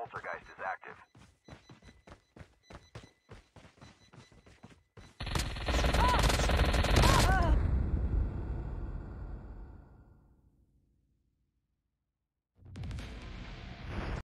poltergeist is active.